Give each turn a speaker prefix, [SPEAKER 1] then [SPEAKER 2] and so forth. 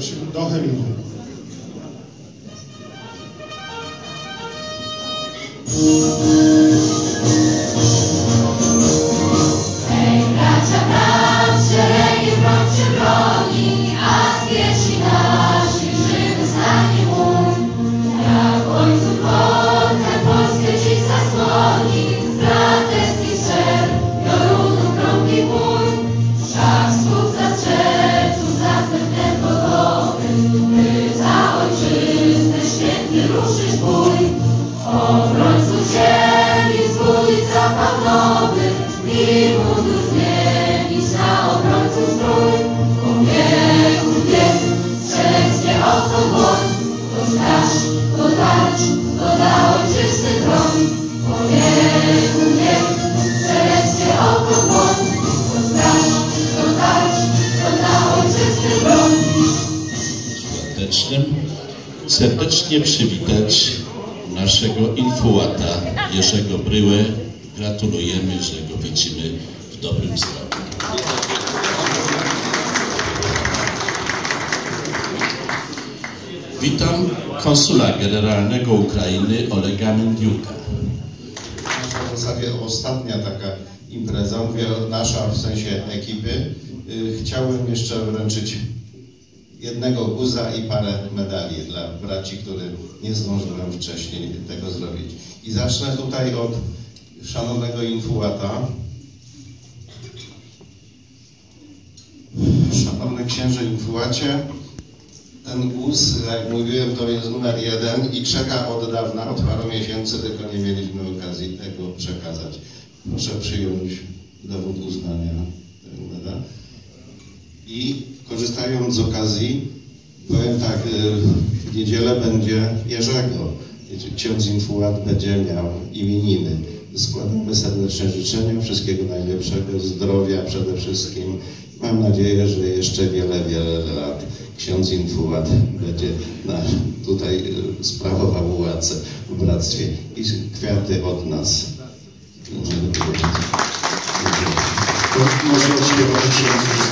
[SPEAKER 1] proszę do hymnu.
[SPEAKER 2] Thank you. Ruszysz bój. Obrońców ziemi wzbudzić zapał nowy i mundur zmienić na obrońców strój. Po wieku wiek strzeleckie oko dłoń, to straż, to tarcz, to dla ojczyzny broń. Po wieku wiek strzeleckie oko dłoń, to straż, to tarcz, to dla ojczyzny broń.
[SPEAKER 3] świątecznym serdecznie przywitać naszego infułata Jerzego Bryłę. Gratulujemy, że go widzimy w dobrym zdrowiu. Witam konsula generalnego Ukrainy Olega Mendiuka.
[SPEAKER 4] w zasadzie ostatnia taka impreza, mówię nasza w sensie ekipy. Y, Chciałem jeszcze wręczyć jednego guza i parę medali dla braci, który nie zdążyłem wcześniej tego zrobić. I zacznę tutaj od szanownego infułata. Szanowny księże infułacie, ten guz, jak mówiłem, to jest numer jeden i czeka od dawna, od paru miesięcy, tylko nie mieliśmy okazji tego przekazać. Proszę przyjąć dowód uznania. prawda? I korzystając z okazji, powiem tak, y, w niedzielę będzie Jerzego. Ksiądz Infułat będzie miał imieniny. Składamy serdeczne życzenia, wszystkiego najlepszego, zdrowia przede wszystkim. Mam nadzieję, że jeszcze wiele, wiele lat ksiądz Infułat będzie tutaj y, sprawował władzę w bractwie. I kwiaty od nas. Możemy powiedzieć.
[SPEAKER 1] Może odśpiewać.